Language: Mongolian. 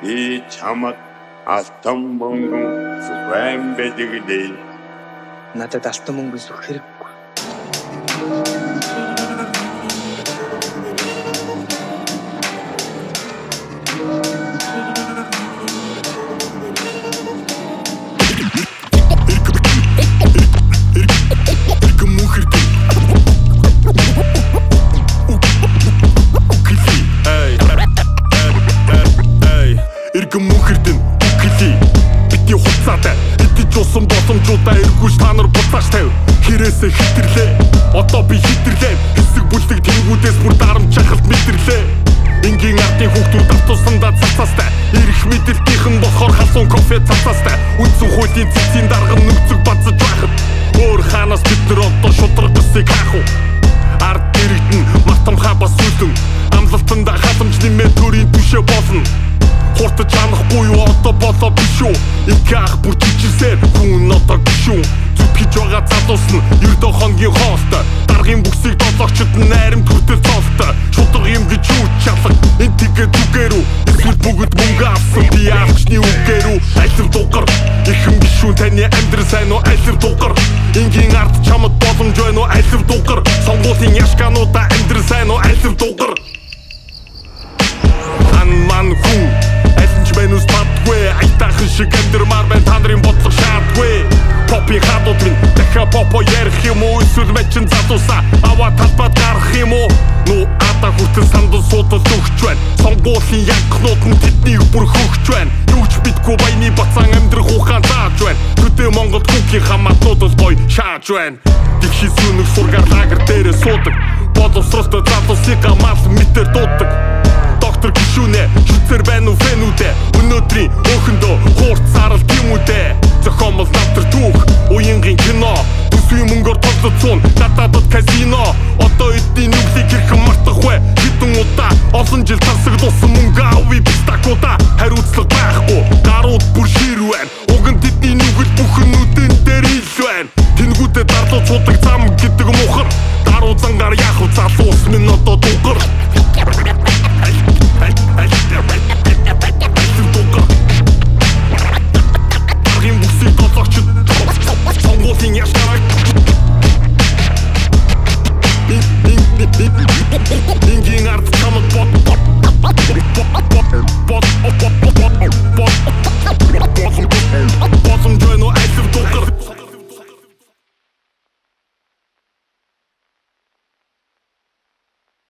Би чамд алтан мөнгөн зүгэн бэдэгдээ. Надад алтан мөнгө зүх хэрэггүй. Идэж усан боломжуудаа эргүүлж та нар буцааж тавь. Хэрээсээ хитэрлээ Одоо би хитэрлээ Хэсэг бүлэг тэнгүүдээс бүр дарамт чахалт мэдэрлээ Ингийн ардын хүүхдүүд автосандаа цацаастай. Ирэх мэдлэлтийнхэн болохоор халуун кофе цацаастай. Үндсэн хуулийн цэцгийн дарган нүгцэг бацаж байхад. Өөр хаанаас бид нар одоо шудраг гэсийг хаах уу Ард дэрэгдэн мартамхаа бас үлдэн Амлалтанда халамж нэмээ төрийн түшээ болно. Хуртаж чанахгүй юу одоо болоо биш үү? Инках бүр чичирсээр хүн одоо гişүн Зүтгэж байгаа залуус нь ердөө хонгийн хоолтой. Даргын бүксийг долоогчд найрам төртөл цоолтой. Шудраг юм гэж юу чалах энэ тэгээ зүгээр үү Эсвэл бүгд мөнгө авсан би авчны үгээр үү Алив дугар ихэн гişүн таны амьдрал сайн уу? Алив дугар Ингийн ард чамд боломж байна уу? Алив дугар Сонгуулийн яшкануудаа амьдрал сайн уу? Алив дугар Ан ман хүн байна ус татгүй айтаахан шиг амьдрмаар попи хадууд минь. Дахиад попо ярих юм уу? Эсвэл мэчин залуусаа аваа талбад гарах юм уу? Нуу ата хүртэн сандан суудал өгч байна. Сонгуулийн янхнууд нь тэднийг бүр хөгч байна. Юуч битгүй баяны бацаан амьдрах ухаан зааж байна. Төдөө Монголд хүүхийн хамаатнууд бол гоё шааж байна. Тэгши сүнэг сургаар лагер дээрээ суудаг. Боловсролтой залуусыг гамаал мэтэр дуудаг. Доктор гişүнэ шүтсэр байна уу фэнүүдэ? Өнөөдрийн өөхөндөө олон жил тасагдуулсан мөнгө авъя бистакуда хариуцлага байхгүй. Гарууд бүр шир байна. Уган тэдний нүгэл бүхэн нүдэн дээр ил байна. Тэнгүүтээ дарлуучуудаг зам гэдэг мухар даруу зангаар яах вэ? Залуус минь одоо дугар